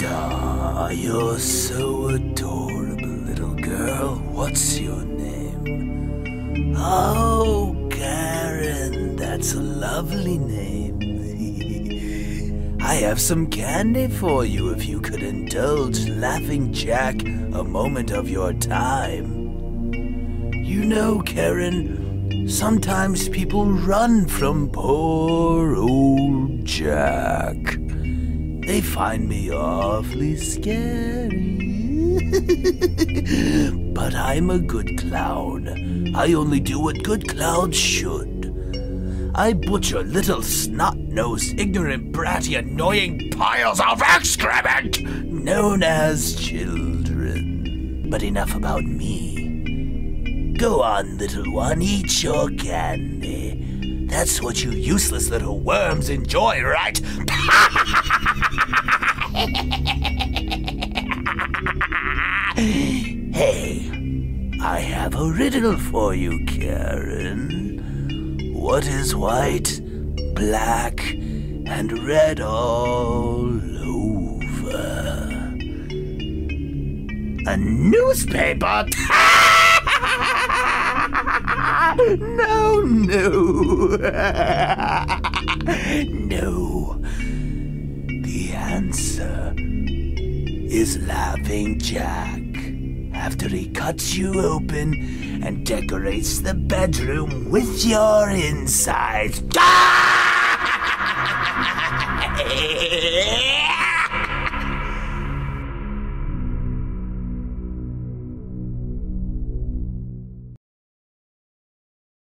You're so adorable, little girl. What's your name? Oh, Karen, that's a lovely name. I have some candy for you if you could indulge Laughing Jack a moment of your time. You know, Karen, sometimes people run from poor old Jack. They find me awfully scary. but I'm a good clown. I only do what good clowns should. I butcher little snot-nosed, ignorant, bratty, annoying piles of excrement known as children. But enough about me. Go on, little one, eat your candy. That's what you useless little worms enjoy, right? hey, I have a riddle for you, Karen. What is white, black, and red all over? A newspaper? no, no. no. The answer is Laughing Jack after he cuts you open and decorates the bedroom with your insides.